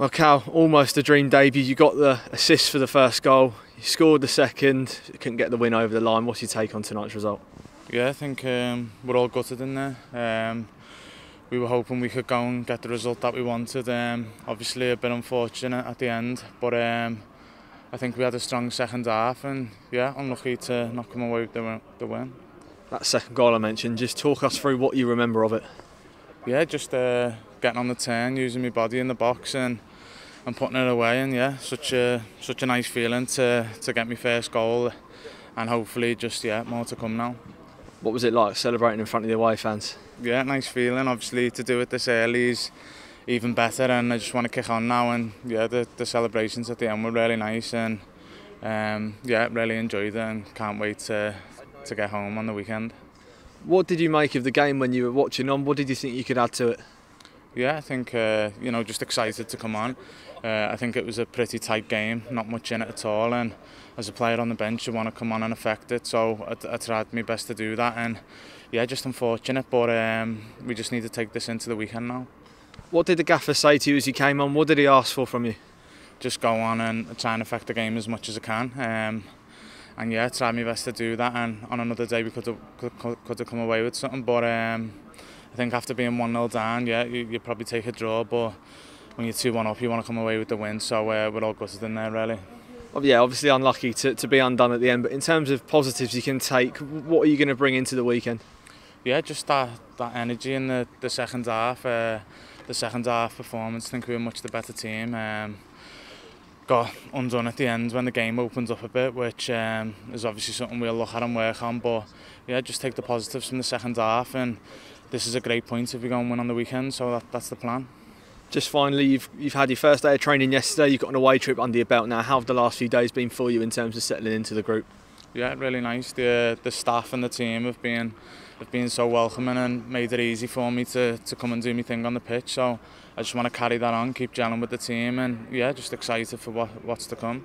Well, Cal, almost a dream debut. You got the assist for the first goal, you scored the second, couldn't get the win over the line. What's your take on tonight's result? Yeah, I think um, we're all gutted in there. Um, we were hoping we could go and get the result that we wanted. Um, obviously, a bit unfortunate at the end, but um, I think we had a strong second half, and yeah, I'm lucky to not come away with the, the win. That second goal I mentioned, just talk us through what you remember of it. Yeah, just uh, getting on the turn, using my body in the box, and and putting it away. And yeah, such a such a nice feeling to to get my first goal, and hopefully just yeah more to come now. What was it like celebrating in front of the away fans? Yeah, nice feeling. Obviously, to do it this early is even better, and I just want to kick on now. And yeah, the, the celebrations at the end were really nice, and um, yeah, really enjoyed it, and can't wait to to get home on the weekend. What did you make of the game when you were watching on? What did you think you could add to it? yeah, I think, uh, you know, just excited to come on. Uh, I think it was a pretty tight game, not much in it at all. And as a player on the bench, you want to come on and affect it. So I, I tried my best to do that. And yeah, just unfortunate, but um, we just need to take this into the weekend now. What did the gaffer say to you as you came on? What did he ask for from you? Just go on and try and affect the game as much as I can. Um, and yeah, try my best to do that. And on another day, we could have, could, could have come away with something. But um, I think after being 1-0 down, yeah, you, you probably take a draw, but when you're 2-1 up, you want to come away with the win, so uh, we're all gutted in there, really. Well, yeah, obviously unlucky to, to be undone at the end, but in terms of positives you can take, what are you going to bring into the weekend? Yeah, just that, that energy in the, the second half, uh, the second half performance, I think we were much the better team. Um, got undone at the end when the game opens up a bit, which um, is obviously something we'll look at and work on. But yeah, just take the positives from the second half and this is a great point if we go and win on the weekend. So that, that's the plan. Just finally, you've, you've had your first day of training yesterday. You've got an away trip under your belt now. How have the last few days been for you in terms of settling into the group? Yeah, really nice. The the staff and the team have been have been so welcoming and made it easy for me to to come and do my thing on the pitch. So I just want to carry that on, keep gelling with the team, and yeah, just excited for what what's to come.